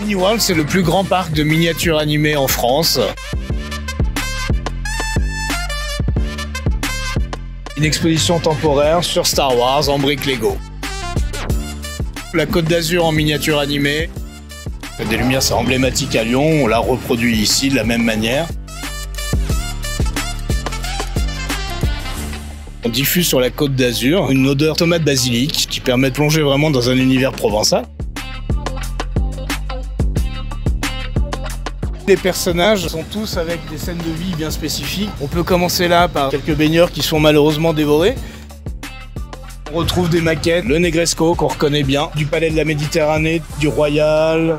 Mini World, c'est le plus grand parc de miniatures animées en France. Une exposition temporaire sur Star Wars en briques Lego. La Côte d'Azur en miniature animée. Des Lumières, c'est emblématique à Lyon, on l'a reproduit ici de la même manière. On diffuse sur la Côte d'Azur une odeur tomate basilic qui permet de plonger vraiment dans un univers provençal. Les personnages sont tous avec des scènes de vie bien spécifiques. On peut commencer là par quelques baigneurs qui sont malheureusement dévorés. On retrouve des maquettes, le Negresco qu'on reconnaît bien, du Palais de la Méditerranée, du Royal.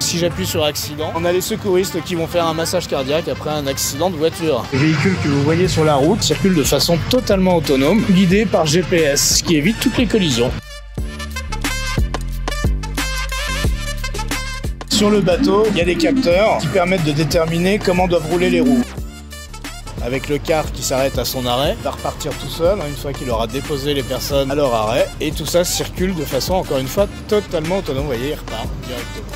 Si j'appuie sur accident, on a les secouristes qui vont faire un massage cardiaque après un accident de voiture. Les véhicules que vous voyez sur la route circulent de façon totalement autonome, guidés par GPS, ce qui évite toutes les collisions. Sur le bateau, il y a des capteurs qui permettent de déterminer comment doivent rouler les roues. Avec le car qui s'arrête à son arrêt, il va repartir tout seul hein, une fois qu'il aura déposé les personnes à leur arrêt. Et tout ça circule de façon, encore une fois, totalement autonome. Vous voyez, il repart directement.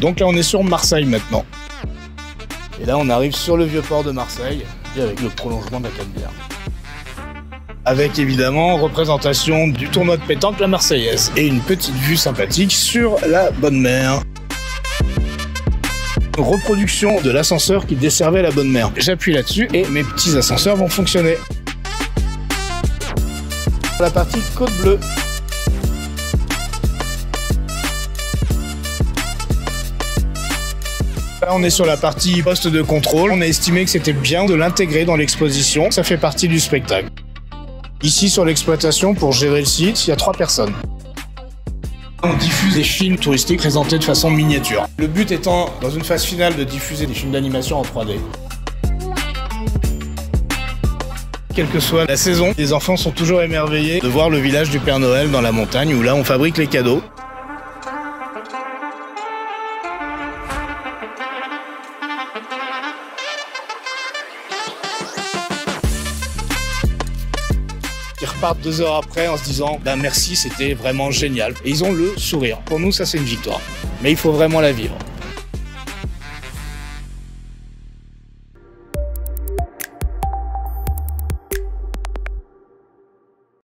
Donc là, on est sur Marseille maintenant. Et là, on arrive sur le vieux port de Marseille, et avec le prolongement de la Canebière. Avec évidemment représentation du tournoi de pétanque La Marseillaise et une petite vue sympathique sur la Bonne Mer. Reproduction de l'ascenseur qui desservait la Bonne Mer. J'appuie là-dessus et mes petits ascenseurs vont fonctionner. La partie Côte Bleue. Là, on est sur la partie poste de contrôle. On a estimé que c'était bien de l'intégrer dans l'exposition. Ça fait partie du spectacle. Ici, sur l'exploitation, pour gérer le site, il y a trois personnes. On diffuse des films touristiques présentés de façon miniature. Le but étant, dans une phase finale, de diffuser des films d'animation en 3D. Quelle que soit la saison, les enfants sont toujours émerveillés de voir le village du Père Noël dans la montagne où là on fabrique les cadeaux. Ils repartent deux heures après en se disant ben merci, c'était vraiment génial. Et ils ont le sourire. Pour nous, ça c'est une victoire. Mais il faut vraiment la vivre.